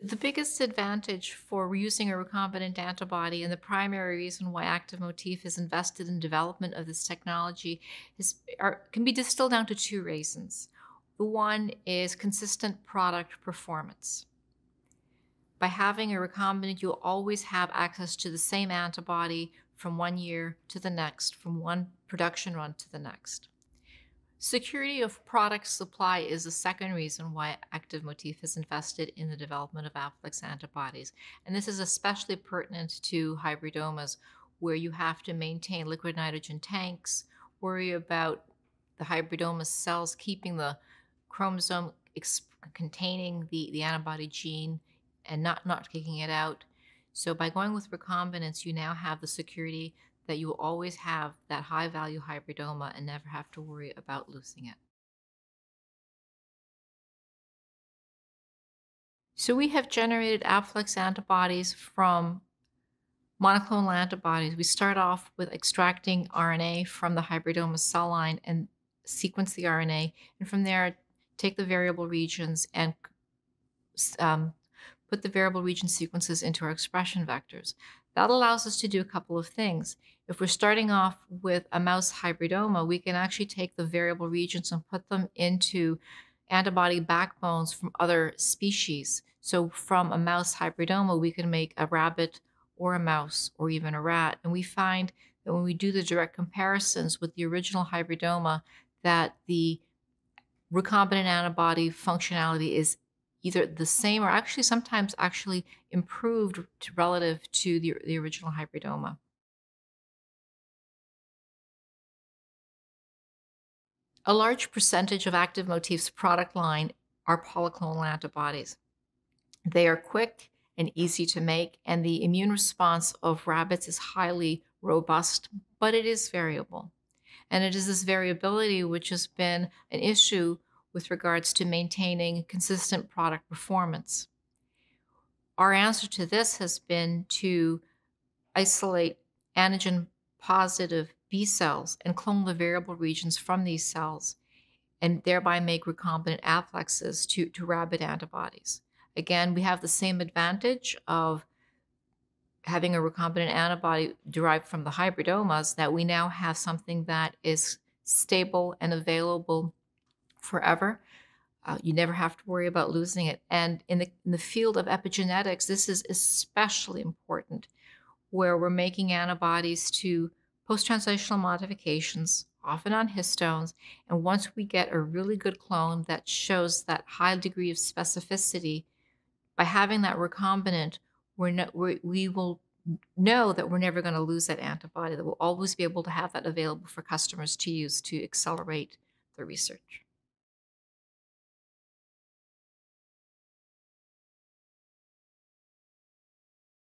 The biggest advantage for using a recombinant antibody and the primary reason why Active Motif is invested in development of this technology is, are, can be distilled down to two reasons. The one is consistent product performance. By having a recombinant, you'll always have access to the same antibody from one year to the next, from one production run to the next. Security of product supply is the second reason why Active Motif has invested in the development of AbFlex antibodies. And this is especially pertinent to hybridomas, where you have to maintain liquid nitrogen tanks, worry about the hybridoma cells keeping the chromosome containing the, the antibody gene and not, not kicking it out. So by going with recombinants, you now have the security that you will always have that high value hybridoma and never have to worry about losing it. So we have generated AbFlex antibodies from monoclonal antibodies. We start off with extracting RNA from the hybridoma cell line and sequence the RNA, and from there take the variable regions and um, put the variable region sequences into our expression vectors. That allows us to do a couple of things. If we're starting off with a mouse hybridoma, we can actually take the variable regions and put them into antibody backbones from other species. So from a mouse hybridoma, we can make a rabbit or a mouse or even a rat. And we find that when we do the direct comparisons with the original hybridoma, that the recombinant antibody functionality is either the same or actually sometimes actually improved to relative to the, the original hybridoma. A large percentage of Active Motif's product line are polyclonal antibodies. They are quick and easy to make, and the immune response of rabbits is highly robust, but it is variable. And it is this variability which has been an issue with regards to maintaining consistent product performance. Our answer to this has been to isolate antigen positive B cells and clone the variable regions from these cells and thereby make recombinant AbFlexes to, to rabbit antibodies. Again, we have the same advantage of having a recombinant antibody derived from the hybridomas that we now have something that is stable and available forever. Uh, you never have to worry about losing it. And in the, in the field of epigenetics, this is especially important, where we're making antibodies to post translational modifications, often on histones. And once we get a really good clone that shows that high degree of specificity, by having that recombinant, we're no, we we will know that we're never going to lose that antibody, that we'll always be able to have that available for customers to use to accelerate the research.